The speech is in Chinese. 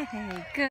嘿嘿哥